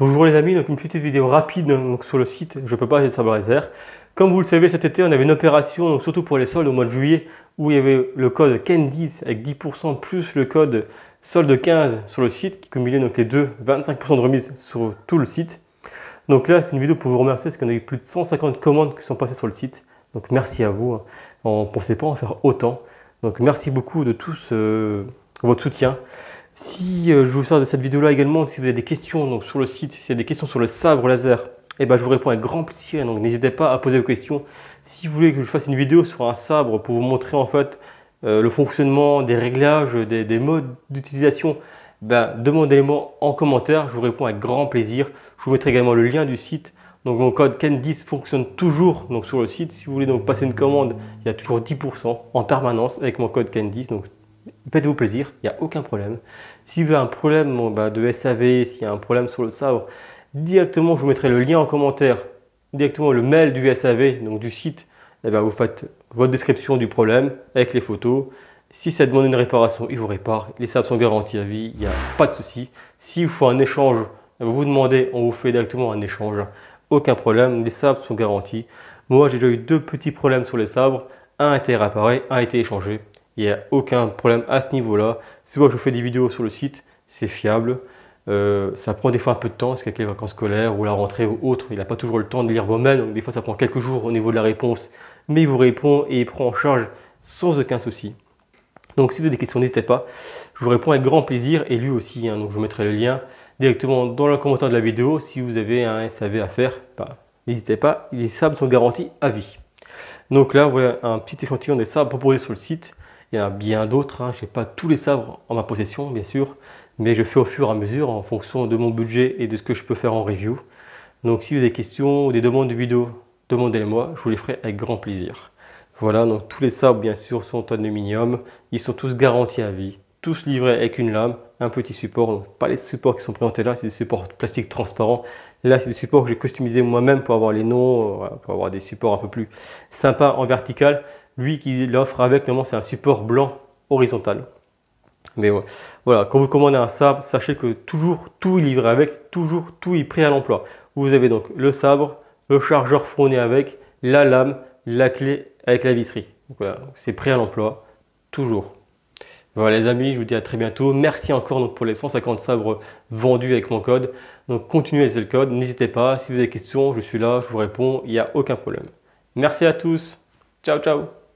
Bonjour les amis, donc une petite vidéo rapide sur le site Je peux pas acheter de sabre laser. Comme vous le savez, cet été on avait une opération, surtout pour les soldes au mois de juillet, où il y avait le code KEN10 avec 10% plus le code solde 15 sur le site, qui cumulait donc les deux, 25% de remise sur tout le site. Donc là, c'est une vidéo pour vous remercier parce qu'on a eu plus de 150 commandes qui sont passées sur le site. Donc merci à vous. Hein. On ne pensait pas en faire autant. Donc merci beaucoup de tous euh, votre soutien. Si euh, je vous sers de cette vidéo-là également, si vous avez des questions sur le site, si vous avez des questions sur le sabre laser, eh ben, je vous réponds avec grand plaisir. Donc n'hésitez pas à poser vos questions. Si vous voulez que je fasse une vidéo sur un sabre pour vous montrer en fait euh, le fonctionnement, des réglages, des, modes d'utilisation, ben, demandez-les-moi en commentaire. Je vous réponds avec grand plaisir. Je vous mettrai également le lien du site. Donc mon code KEN10 fonctionne toujours sur le site. Si vous voulez donc passer une commande, il y a toujours 10% en permanence avec mon code KEN10. Donc faites-vous plaisir, il n'y a aucun problème. Si vous avez un problème bah, de SAV, s'il y a un problème sur le sabre, directement je vous mettrai le lien en commentaire, directement le mail du SAV, donc du site, et eh ben, vous faites votre description du problème avec les photos. Si ça demande une réparation, il vous répare. Les sabres sont garantis à vie, il n'y a pas de souci. S'il vous faut un échange, vous vous demandez, on vous fait directement un échange. Aucun problème, les sabres sont garantis. Moi, j'ai déjà eu deux petits problèmes sur les sabres. Un a été réparé, un a été échangé. Il n'y a aucun problème à ce niveau-là. Si moi je fais des vidéos sur le site, c'est fiable. Euh, ça prend des fois un peu de temps, parce qu'avec les vacances scolaires ou la rentrée ou autre, il n'a pas toujours le temps de lire vos mails, donc des fois ça prend quelques jours au niveau de la réponse, mais il vous répond et il prend en charge sans aucun souci. Donc si vous avez des questions, n'hésitez pas, je vous réponds avec grand plaisir et lui aussi, hein. donc je vous mettrai le lien directement dans le commentaire de la vidéo. Si vous avez un SAV à faire, bah, n'hésitez pas, les sabres sont garantis à vie. Donc là, voilà un petit échantillon des sabres proposés sur le site. Il y en a bien d'autres, hein. je n'ai pas tous les sabres en ma possession bien sûr, mais je fais au fur et à mesure en fonction de mon budget et de ce que je peux faire en review. Donc si vous avez des questions ou des demandes de vidéos, demandez-les-moi, je vous les ferai avec grand plaisir. Voilà, donc tous les sabres bien sûr sont en aluminium, ils sont tous garantis à vie, tous livrés avec une lame, un petit support, donc pas les supports qui sont présentés là, c'est des supports plastiques transparents. Là, c'est des supports que j'ai customisés moi-même pour avoir les noms, euh, pour avoir des supports un peu plus sympas en vertical. Lui qui l'offre avec, normalement, c'est un support blanc horizontal. Mais voilà, quand vous commandez un sabre, sachez que toujours tout est livré avec, toujours tout est prêt à l'emploi. Vous avez donc le sabre, le chargeur fourni avec, la lame, la clé avec la visserie. voilà, c'est prêt à l'emploi, toujours. Voilà les amis, je vous dis à très bientôt. Merci encore donc, pour les 150 sabres vendus avec mon code. Donc continuez à utiliser le code, n'hésitez pas. Si vous avez des questions, je suis là, je vous réponds, il n'y a aucun problème. Merci à tous. Ciao, ciao